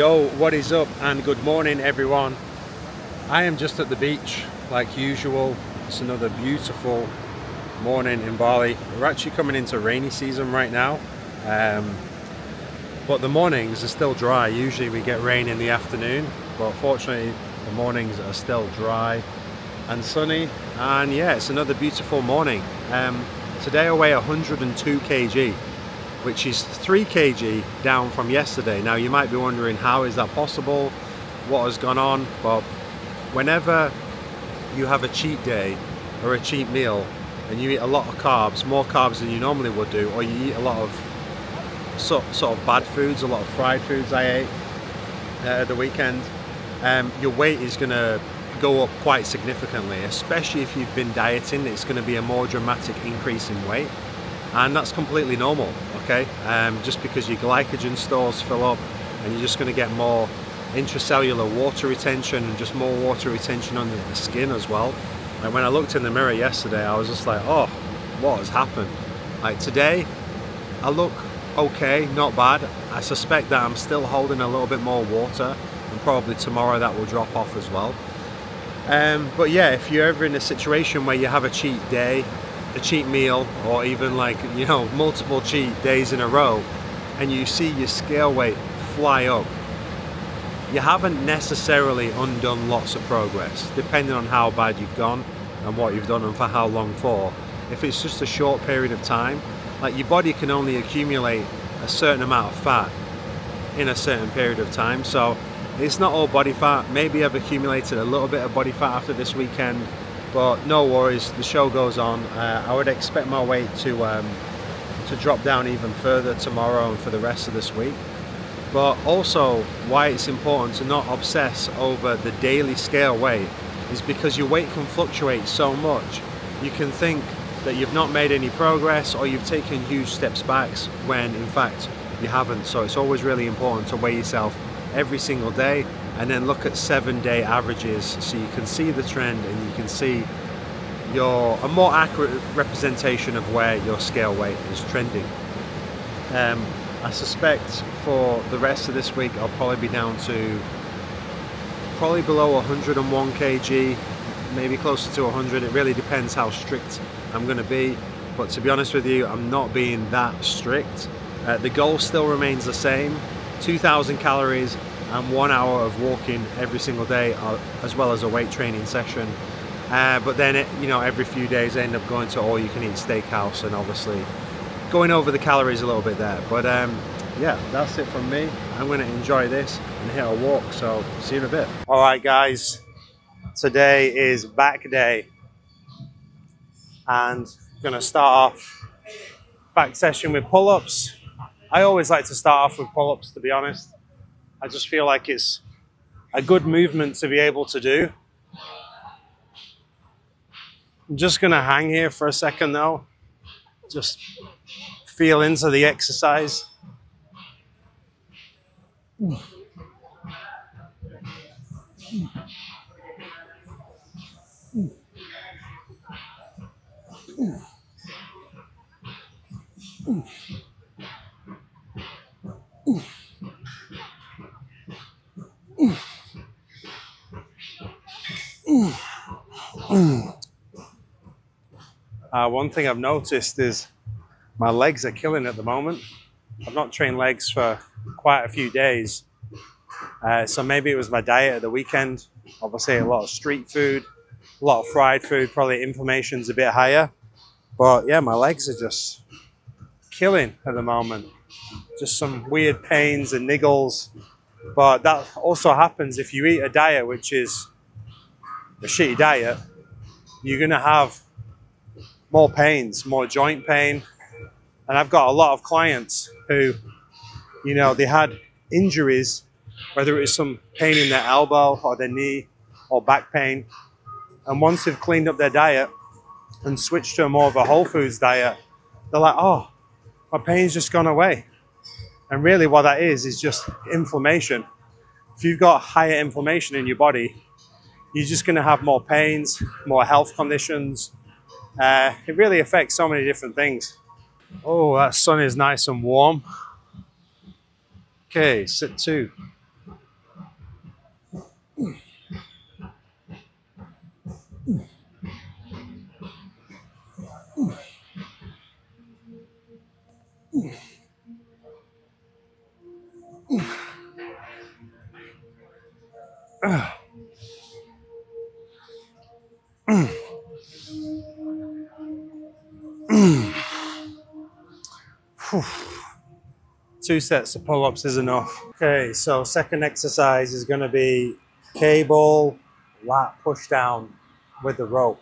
Yo, what is up and good morning everyone. I am just at the beach like usual. It's another beautiful morning in Bali. We're actually coming into rainy season right now. Um, but the mornings are still dry. Usually we get rain in the afternoon, but fortunately the mornings are still dry and sunny. And yeah, it's another beautiful morning. Um, today I weigh 102 kg which is 3 kg down from yesterday. Now you might be wondering how is that possible? What has gone on? But whenever you have a cheat day or a cheat meal and you eat a lot of carbs, more carbs than you normally would do, or you eat a lot of sort, sort of bad foods, a lot of fried foods I ate uh, the weekend, um, your weight is going to go up quite significantly, especially if you've been dieting, it's going to be a more dramatic increase in weight and that's completely normal okay? Um, just because your glycogen stores fill up and you're just going to get more intracellular water retention and just more water retention under the skin as well. And when I looked in the mirror yesterday I was just like oh what has happened? Like today I look okay not bad. I suspect that I'm still holding a little bit more water and probably tomorrow that will drop off as well. Um, but yeah if you're ever in a situation where you have a cheat day a cheat meal or even like you know multiple cheat days in a row and you see your scale weight fly up you haven't necessarily undone lots of progress depending on how bad you've gone and what you've done and for how long for. If it's just a short period of time like your body can only accumulate a certain amount of fat in a certain period of time. So it's not all body fat. Maybe I've accumulated a little bit of body fat after this weekend but no worries the show goes on. Uh, I would expect my weight to um, to drop down even further tomorrow and for the rest of this week. But also why it's important to not obsess over the daily scale weight is because your weight can fluctuate so much. You can think that you've not made any progress or you've taken huge steps back when in fact you haven't. So it's always really important to weigh yourself every single day and then look at seven day averages so you can see the trend and you can see your a more accurate representation of where your scale weight is trending. Um, I suspect for the rest of this week I'll probably be down to probably below 101 kg, maybe closer to 100. It really depends how strict I'm going to be. But to be honest with you, I'm not being that strict. Uh, the goal still remains the same, 2,000 calories and one hour of walking every single day uh, as well as a weight training session. Uh, but then it, you know every few days I end up going to all you can eat steakhouse and obviously going over the calories a little bit there. But um, yeah that's it from me. I'm going to enjoy this and hit a walk so see you in a bit. All right guys. Today is back day. And I'm going to start off back session with pull-ups. I always like to start off with pull-ups to be honest I just feel like it's a good movement to be able to do. I'm just going to hang here for a second though. Just feel into the exercise. Uh, one thing I've noticed is my legs are killing at the moment. I've not trained legs for quite a few days. Uh, so maybe it was my diet at the weekend. Obviously a lot of street food, a lot of fried food, probably inflammation's a bit higher. But yeah, my legs are just killing at the moment. Just some weird pains and niggles. But that also happens if you eat a diet which is a shitty diet, you're going to have more pains, more joint pain. And I've got a lot of clients who, you know, they had injuries, whether it was some pain in their elbow or their knee or back pain. And once they've cleaned up their diet and switched to a more of a whole foods diet, they're like, oh, my pain's just gone away. And really what that is, is just inflammation. If you've got higher inflammation in your body, you're just to have more pains, more health conditions. Uh, it really affects so many different things. Oh, that sun is nice and warm. Okay, sit two. Two sets of pull-ups is enough. Okay, so second exercise is going to be cable lat push down with the rope.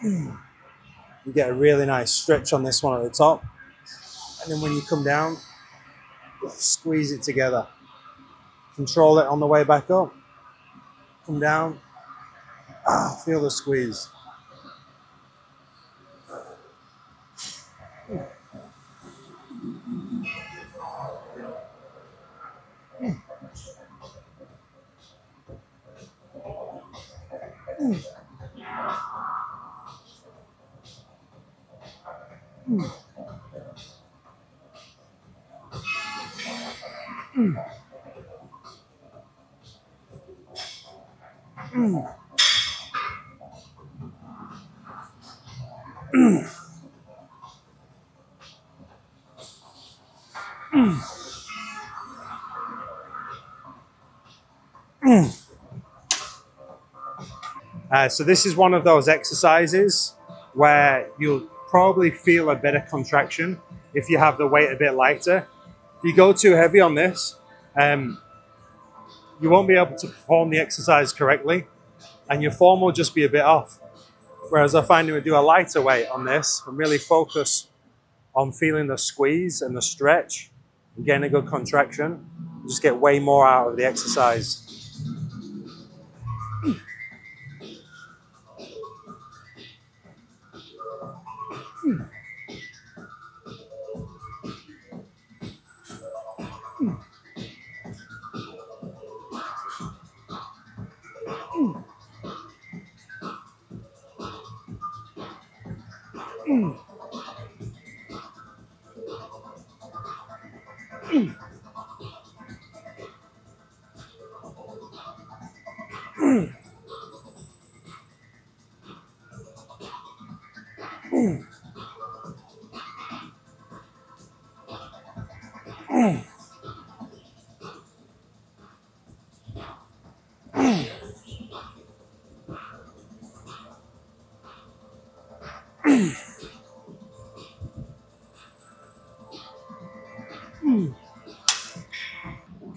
You get a really nice stretch on this one at the top. And then when you come down, squeeze it together. Control it on the way back up. Come down. Ah, feel the squeeze. Hmm. Hmm. Hmm. Uh, so this is one of those exercises where you'll probably feel a better contraction if you have the weight a bit lighter. If you go too heavy on this, um, you won't be able to perform the exercise correctly and your form will just be a bit off. Whereas I find when we do a lighter weight on this and really focus on feeling the squeeze and the stretch and getting a good contraction, you just get way more out of the exercise. Mm-hmm.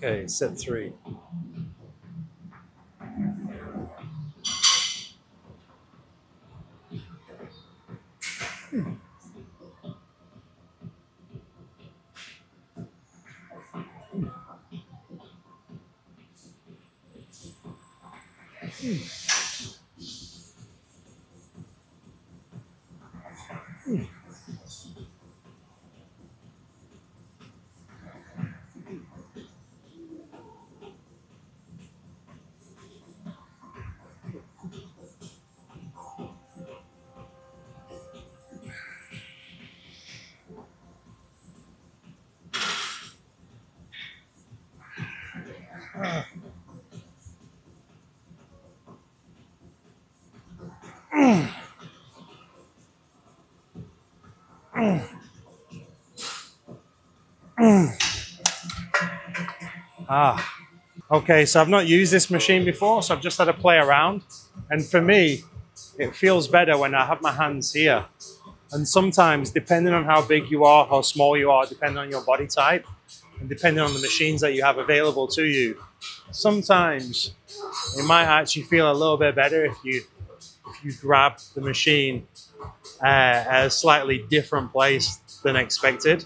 Okay, set three. Hmm. Ah, okay, so I've not used this machine before, so I've just had to play around. And for me, it feels better when I have my hands here. And sometimes, depending on how big you are, how small you are, depending on your body type, and depending on the machines that you have available to you, sometimes it might actually feel a little bit better if you you grab the machine uh, at a slightly different place than expected.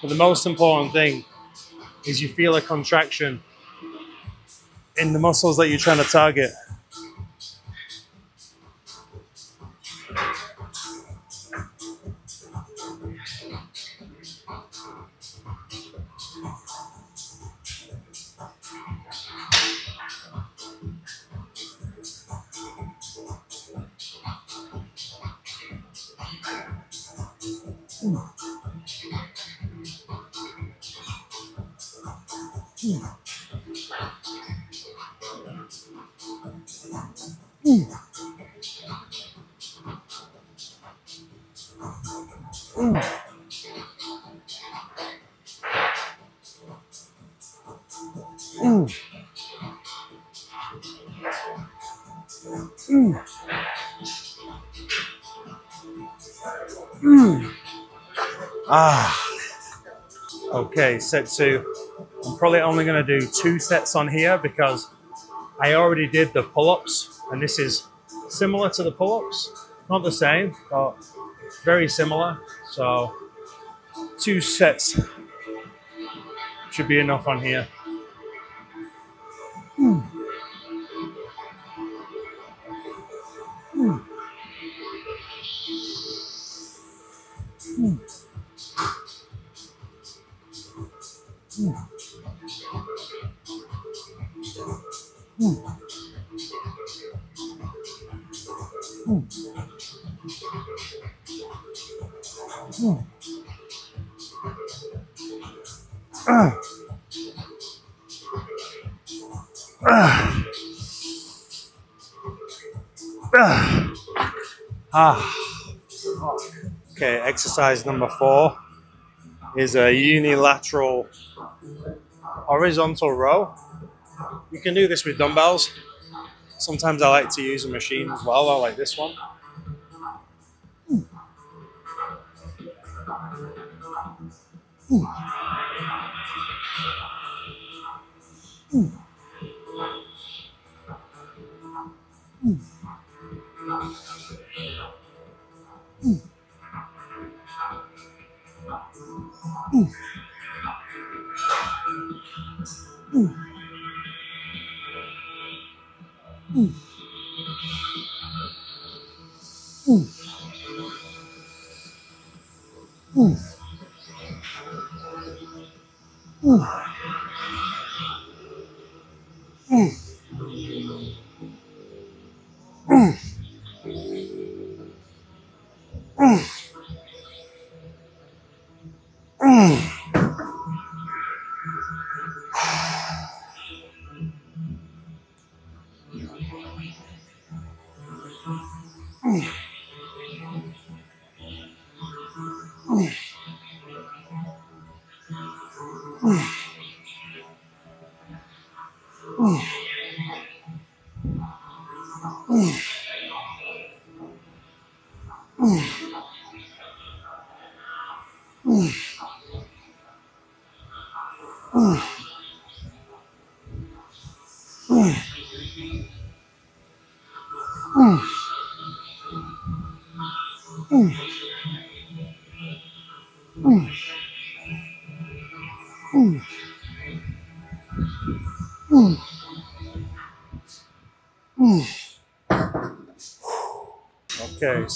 But the most important thing is you feel a contraction in the muscles that you're trying to target. Ooh. Ooh. Ooh. Ooh. Ah. Okay, set two. I'm probably only going to do two sets on here because I already did the pull-ups and this is similar to the pull-ups. Not the same, but very similar. So two sets should be enough on here. Ah. Okay, exercise number four is a unilateral horizontal row. You can do this with dumbbells. Sometimes I like to use a machine as well, I like this one. Uh. Uh. Okay,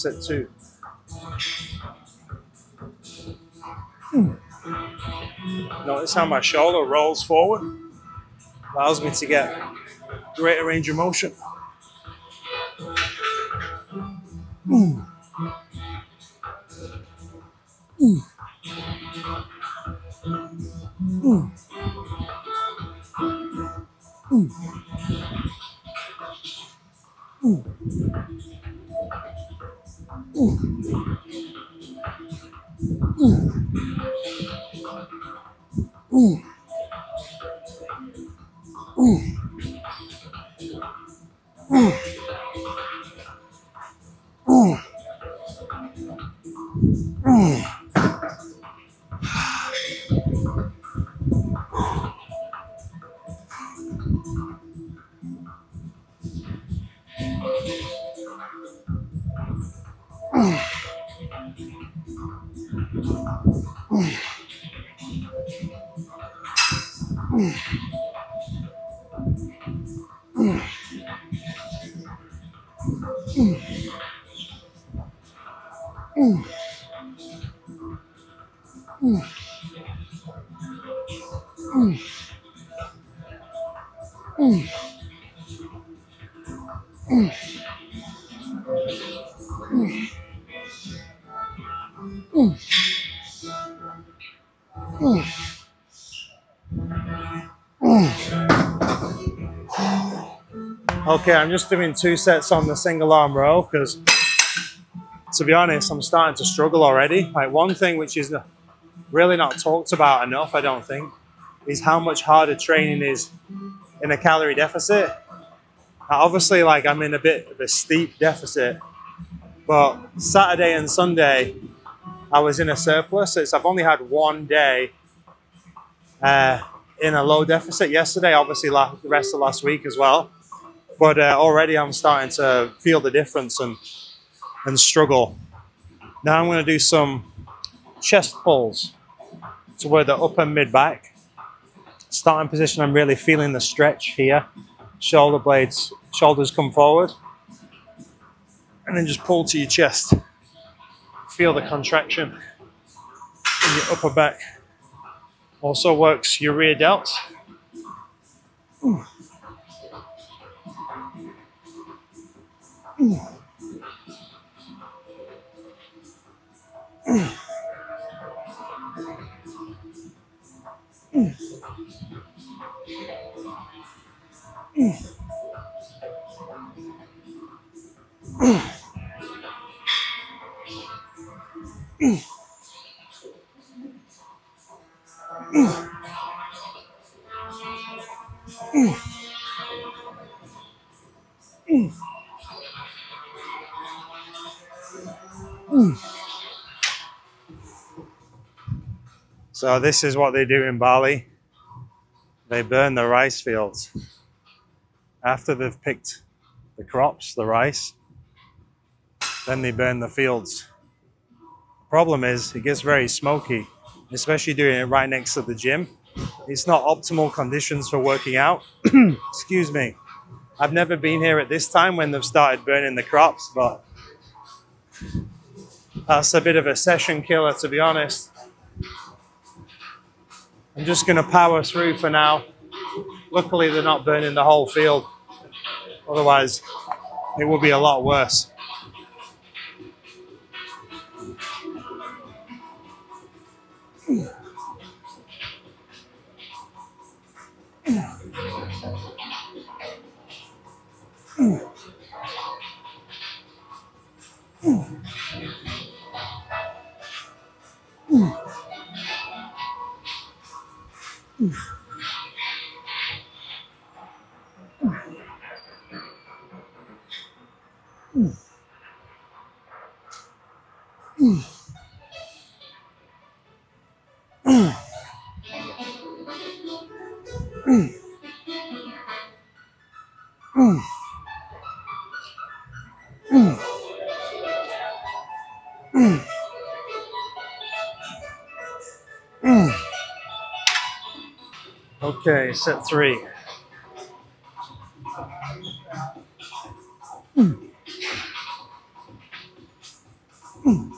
set two. Notice how my shoulder rolls forward. Allows me to get greater range of motion. Mm. Okay, I'm just doing two sets on the single arm row because to be honest, I'm starting to struggle already. Like one thing which is really not talked about enough, I don't think, is how much harder training is in a calorie deficit. Obviously, like I'm in a bit of a steep deficit, but Saturday and Sunday, I was in a surplus. It's, I've only had one day uh, in a low deficit yesterday, obviously the rest of last week as well. But uh, already I'm starting to feel the difference and, and struggle. Now I'm going to do some chest pulls toward the upper mid back. Starting position, I'm really feeling the stretch here. Shoulder blades, shoulders come forward. And then just pull to your chest. Feel the contraction in your upper back. Also works your rear delts. Ooh. Mm. Ooh. Mm. Mm. So this is what they do in Bali. They burn the rice fields. After they've picked the crops, the rice, then they burn the fields. Problem is it gets very smoky, especially doing it right next to the gym. It's not optimal conditions for working out. Excuse me. I've never been here at this time when they've started burning the crops, but that's a bit of a session killer to be honest. I'm just going to power through for now. Luckily, they're not burning the whole field. Otherwise, it would be a lot worse. Mm. Okay, set three. Hmm. Hmm.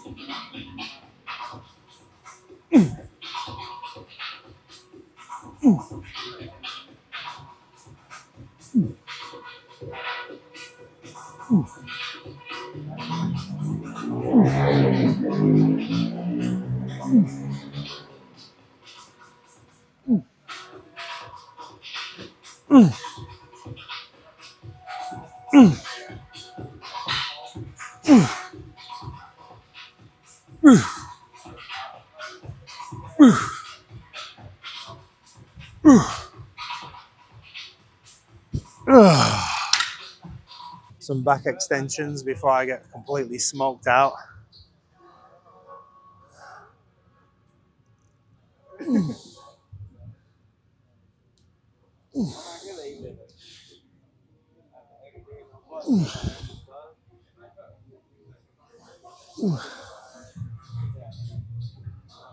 Some back extensions before I get completely smoked out.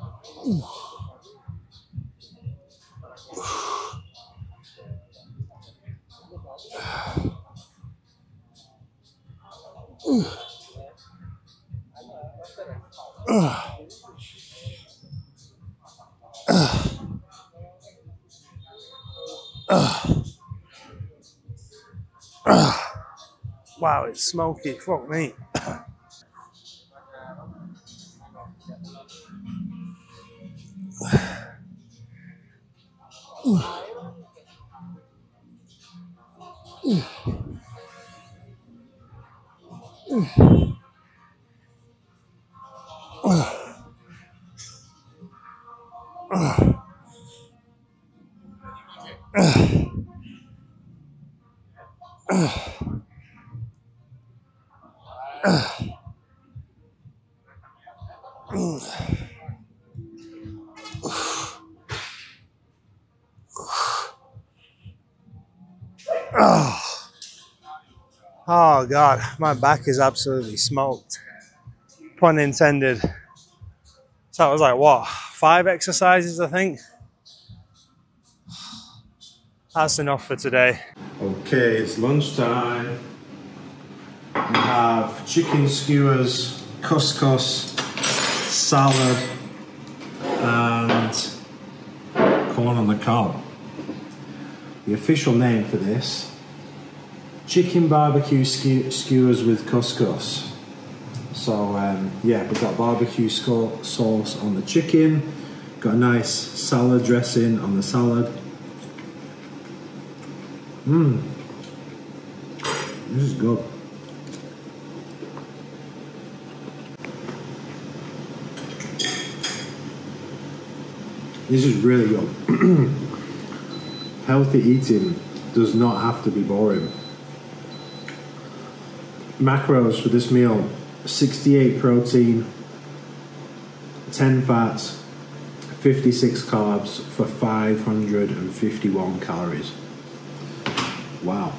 wow, it's smoky. Fuck me. Oh. oh god, my back is absolutely smoked. Pun intended. So it was like what, five exercises I think? That's enough for today. Okay, it's lunchtime. We have chicken skewers, couscous, salad, and corn on the cob. The official name for this chicken barbecue skewers with couscous. So, um, yeah, we've got barbecue sauce on the chicken, got a nice salad dressing on the salad. Mmm, this is good. This is really good. Healthy eating does not have to be boring. Macros for this meal 68 protein, 10 fats, 56 carbs for 551 calories. Wow.